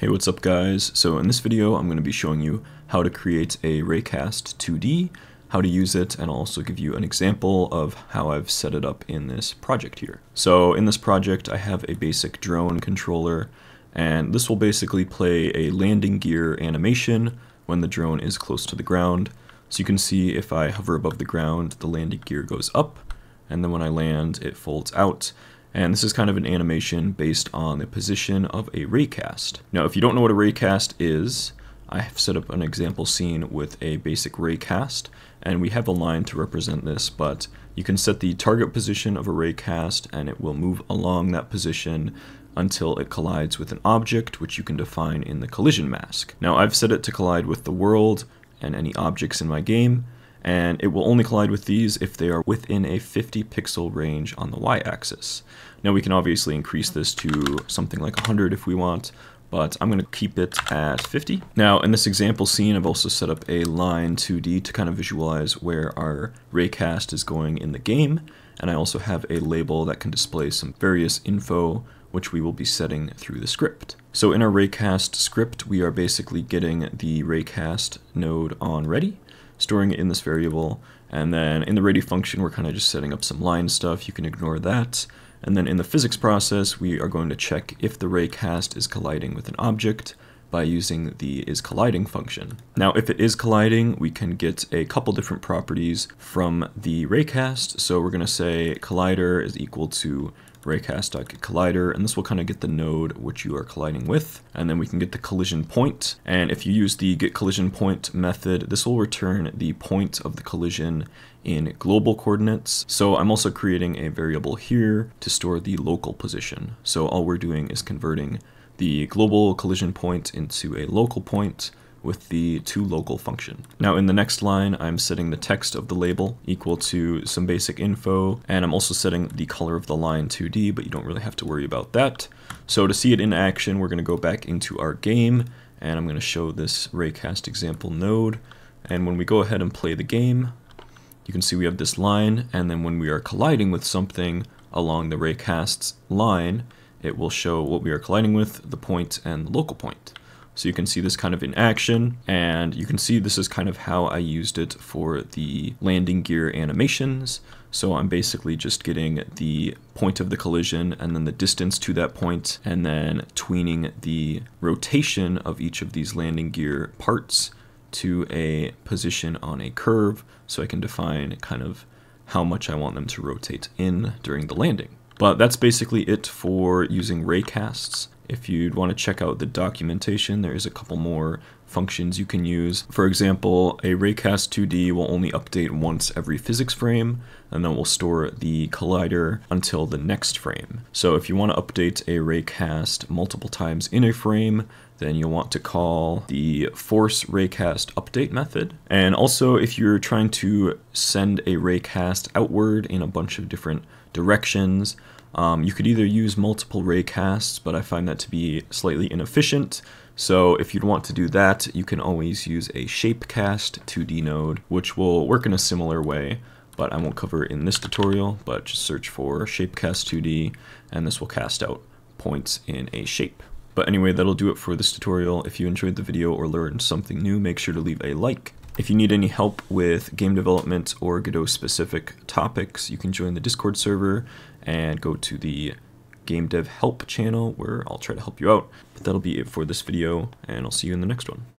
Hey, what's up guys? So in this video, I'm going to be showing you how to create a raycast 2D, how to use it, and I'll also give you an example of how I've set it up in this project here. So in this project, I have a basic drone controller, and this will basically play a landing gear animation when the drone is close to the ground. So you can see if I hover above the ground, the landing gear goes up, and then when I land, it folds out. And this is kind of an animation based on the position of a raycast. Now, if you don't know what a raycast is, I have set up an example scene with a basic raycast, and we have a line to represent this, but you can set the target position of a raycast, and it will move along that position until it collides with an object, which you can define in the collision mask. Now, I've set it to collide with the world and any objects in my game, and it will only collide with these if they are within a 50 pixel range on the y-axis. Now we can obviously increase this to something like 100 if we want, but I'm going to keep it at 50. Now in this example scene I've also set up a line 2D to kind of visualize where our raycast is going in the game, and I also have a label that can display some various info which we will be setting through the script. So in our raycast script, we are basically getting the raycast node on ready, storing it in this variable, and then in the ready function, we're kind of just setting up some line stuff. You can ignore that. And then in the physics process, we are going to check if the ray cast is colliding with an object by using the is colliding function. Now, if it is colliding, we can get a couple different properties from the raycast. So we're going to say collider is equal to raycast.getCollider, and this will kind of get the node which you are colliding with, and then we can get the collision point. point, and if you use the getCollisionPoint method, this will return the point of the collision in global coordinates. So I'm also creating a variable here to store the local position. So all we're doing is converting the global collision point into a local point, with the toLocal function. Now in the next line, I'm setting the text of the label equal to some basic info, and I'm also setting the color of the line 2D, but you don't really have to worry about that. So to see it in action, we're going to go back into our game, and I'm going to show this raycast example node. And when we go ahead and play the game, you can see we have this line, and then when we are colliding with something along the raycast's line, it will show what we are colliding with, the point, and the local point. So you can see this kind of in action, and you can see this is kind of how I used it for the landing gear animations. So I'm basically just getting the point of the collision and then the distance to that point, and then tweening the rotation of each of these landing gear parts to a position on a curve so I can define kind of how much I want them to rotate in during the landing. But that's basically it for using raycasts. If you'd want to check out the documentation, there is a couple more functions you can use. For example, a raycast 2D will only update once every physics frame, and then we'll store the collider until the next frame. So if you want to update a raycast multiple times in a frame, then you'll want to call the force raycast update method. And also if you're trying to send a raycast outward in a bunch of different directions, um, you could either use multiple raycasts, but I find that to be slightly inefficient. So if you'd want to do that, you can always use a shapecast 2D node, which will work in a similar way, but I won't cover it in this tutorial, but just search for shapecast 2D, and this will cast out points in a shape. But anyway, that'll do it for this tutorial. If you enjoyed the video or learned something new, make sure to leave a like. If you need any help with game development or Godot specific topics, you can join the Discord server and go to the game dev help channel where I'll try to help you out. But that'll be it for this video and I'll see you in the next one.